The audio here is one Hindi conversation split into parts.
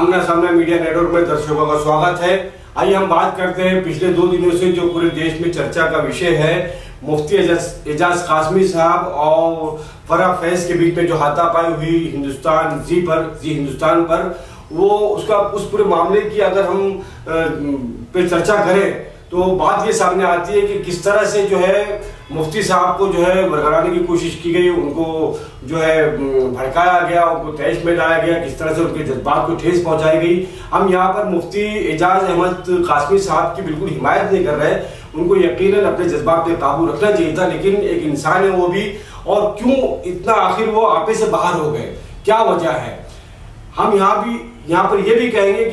आमना सामना मीडिया नेटवर्क में दर्शकों का स्वागत है। आइए हम बात करते हैं पिछले दो दिनों से जो पूरे देश में चर्चा का विषय है, मुफ्ती एजाज कासमी साहब और फरा फैज के बीच में जो हाथापाई हुई हिंदुस्तान जी पर, जी हिंदुस्तान पर, वो उसका उस पूरे मामले की अगर हम पे चर्चा करें तो बात ये सामने आती है कि किस तरह से जो है मुफ्ती साहब को जो है बरकराने की कोशिश की गई, उनको जो है भड़काया गया, उनको तैश में लाया गया, किस तरह से उनके जज्बात को ठेस पहुंचाई गई। हम यहाँ पर मुफ्ती एजाज अहमद कासमी साहब की बिल्कुल हिमायत नहीं कर रहे, उनको यकीन अपने जज्बात पे काबू रखना चाहिए था, लेकिन एक इंसान है वो भी, और क्यों इतना आखिर वो आपे से बाहर हो गए? क्या वजह है? हम यहाँ भी, यहाँ पर ये भी कहेंगे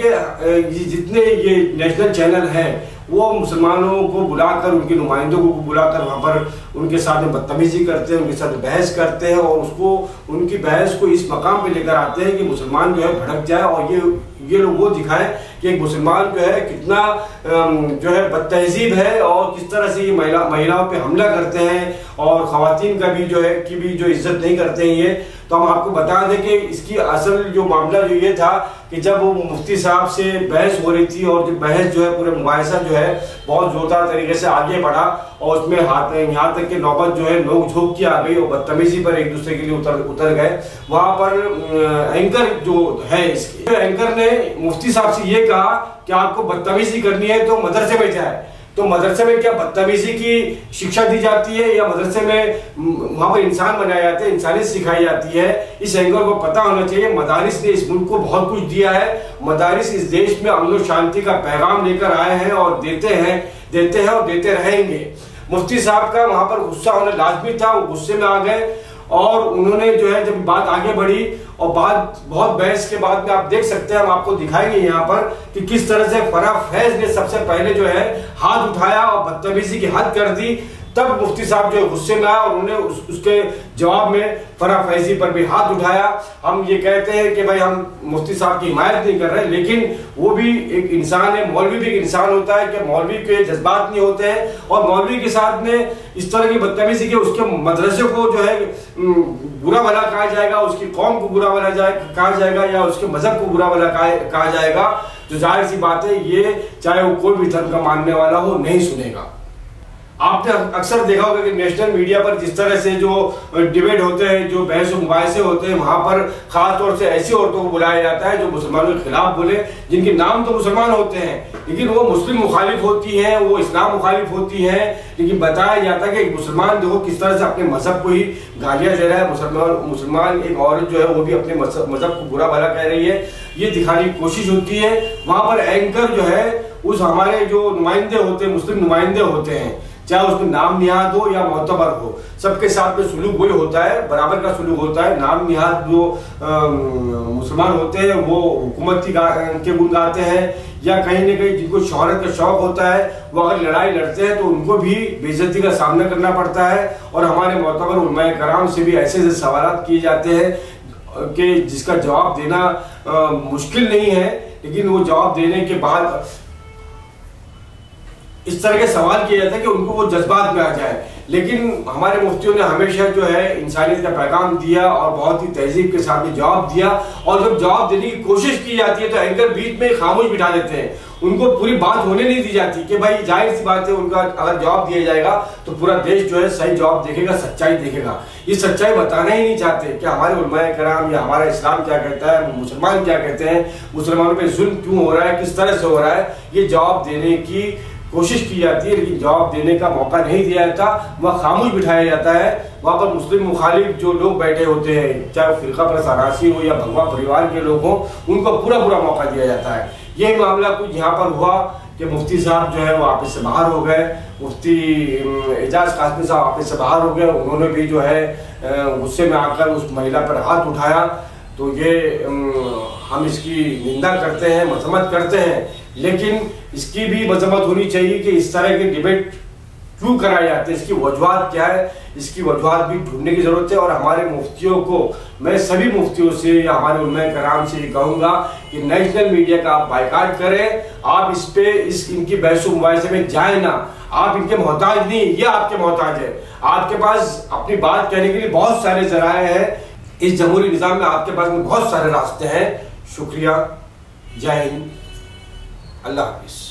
कि जितने ये नेशनल चैनल है वो मुसलमानों को बुलाकर, उनके नुमाइंदों को बुलाकर वहाँ पर उनके साथ में बदतमीजी करते हैं, उनके साथ बहस करते हैं और उसको, उनकी बहस को इस मकाम पे लेकर आते हैं कि मुसलमान जो है भड़क जाए और ये ये लोग वो दिखाए कि एक मुसलमान जो है कितना जो है बदतहजीब है और किस तरह से ये महिला, महिलाओं पे हमला करते हैं और खातन का भी जो है, की भी जो इज़्ज़त नहीं करते हैं ये। तो हम आपको बता दें कि इसकी असल जो मामला जो ये था कि जब वो मुफ्ती साहब से बहस हो रही थी और जो बहस जो है, पूरे मुबासा जो है, बहुत जोरदार तरीके से आगे बढ़ा और उसमें हाथ यहाँ तक कि नौबत जो है, नोक झोंक की आ गई और बदतमीजी पर एक दूसरे के लिए उतर उतर गए। वहाँ पर एंकर जो है इसके, एंकर ने मुफ्ती साहब से ये कहा कि आपको बदतमीजी करनी है तो मदरसे में जाए। तो मदरसे में क्या बदतमीजी की शिक्षा दी जाती है या मदरसे में वहाँ पर इंसान बनाए जाते हैं, इंसानियत सिखाई जाती है? इस एंगल को पता होना चाहिए। मदारिस ने इस मुल्क को बहुत कुछ दिया है। मदारिस इस देश में अमन शांति का पैगाम लेकर आए हैं और देते हैं देते हैं और देते रहेंगे। मुफ्ती साहब का वहाँ पर गुस्सा होना लाजमी था, वो गुस्से में आ गए। और उन्होंने जो है जब बात आगे बढ़ी और बात बहुत बहस के बाद में आप देख सकते हैं, हम आपको दिखाएँगे यहाँ पर कि किस तरह से फरा फैज ने सबसे पहले जो है हाथ उठाया और बदतमीजी की हद कर दी। तब मुफ्ती साहब जो गुस्से में आया उन्होंने उस, उसके जवाब में फरा फैजी पर भी हाथ उठाया। हम ये कहते हैं कि भाई हम मुफ्ती साहब की हिमायत नहीं कर रहे लेकिन वो भी एक इंसान है मौलवी भी एक इंसान होता है कि मौलवी के जज्बात नहीं होते हैं और मौलवी के साथ में इस तरह की बदतमीजी के उसके मदरसे को जो है बुरा भला कहा जाएगा उसकी कौम को बुरा भला जाए कहा जाएगा या उसके मज़हब को बुरा भला कहा जाएगा जो ज़ाहिर सी बात है ये चाहे वो कोई भी धर्म का मानने वाला हो नहीं सुनेगा। आपने अक्सर देखा होगा कि नेशनल मीडिया पर जिस तरह से जो डिबेट होते हैं, जो बहस मुबासे होते हैं, वहाँ पर खास तौर से ऐसी औरतों को बुलाया जाता है जो मुसलमानों के खिलाफ बोले, जिनके नाम तो मुसलमान होते हैं, लेकिन वो मुस्लिम मुखालिफ होती हैं, वो इस्लाम मुखालिफ होती हैं, लेकिन बताया जाता है कि मुसलमान देखो किस तरह से अपने मज़हब को ही गालियाँ दे रहा है, मुसलमान मुसलमान एक औरत जो है वो भी अपने मज़हब को बुरा भला कह रही है, ये दिखाने की कोशिश होती है। वहाँ पर एंकर जो है, उस हमारे जो नुमाइंदे होते हैं, मुस्लिम नुमाइंदे होते हैं चाहे उसमें नाम निहाद हो या मोतबर हो सबके साथ में सुलूक वही होता है बराबर का सुलूक होता है। नाम निहाद जो मुसलमान होते हैं वो हुकूमत की के गुण गाते हैं या कहीं ना कहीं जिनको शहरत का शौक होता है वो अगर लड़ाई लड़ते हैं तो उनको भी बेजती का सामना करना पड़ता है। और हमारे मोतबर उलमाए कराम से भी ऐसे ऐसे सवाल किए जाते हैं कि जिसका जवाब देना आ, मुश्किल नहीं है लेकिन वो जवाब देने के बाद इस तरह के सवाल किए जाते हैं कि उनको वो जज्बात में आ जाए। लेकिन हमारे मुफ्तियों ने हमेशा जो है इंसानियत का पैगाम दिया और बहुत ही तहजीब के साथ जवाब दिया। और जब जवाब देने की कोशिश की जाती है तो एंकर बीच में खामोश बिठा देते हैं। उनको पूरी बात होने नहीं दी जाती कि भाई ज़ाहिर सी बात है उनका अगर जवाब दिया जाएगा तो पूरा देश जो है सही जवाब देखेगा, सच्चाई देखेगा। ये सच्चाई बताना ही नहीं चाहते कि हमारे उलमाए कराम या हमारा इस्लाम क्या कहता है, मुसलमान क्या कहते हैं, मुसलमानों पर जुल्म क्यों हो रहा है, किस तरह से हो रहा है? ये जवाब देने की कोशिश की जाती है, लेकिन जवाब देने का मौका नहीं दिया जाता। वह खामोश बिठाया जाता है। वहाँ पर मुस्लिम मुखालिफ जो लोग बैठे होते हैं, चाहे फिरका पर सरासी हो या भगवा परिवार के लोग हों, उनको पूरा पूरा मौका दिया जाता है। ये मामला कुछ यहाँ पर हुआ कि मुफ्ती साहब जो है, वो ऑफ़िस से बाहर हो गए। मुफ्ती एजाज कासमी साहब ऑफ़िस से बाहर हो गए। उन्होंने भी जो है गुस्से में आकर उस महिला पर हाथ उठाया। तो ये हम इसकी निंदा करते हैं मजम्मत करते हैं लेकिन इसकी भी मजम्मत होनी चाहिए कि इस तरह के डिबेट क्यों कराए जाते हैं? इसकी वजूहत क्या है? इसकी वजूहत भी ढूँढने की ज़रूरत है और हमारे मुफ्तियों को, मैं सभी मुफ्तियों से या हमारे उन्मय कराम से ये कहूँगा कि नेशनल मीडिया का आप बाइकाट करें, आप इस पे, इस इनकी बहस मुबासे में जाए ना। आप इनके मोहताज नहीं, ये आपके मोहताज है। आपके पास अपनी बात कहने के लिए बहुत सारे जराए हैं। इस जमहूरी निज़ाम में आपके पास में बहुत सारे रास्ते हैं। शुक्रिया। जय हिंद। अल्लाह हाफिज़।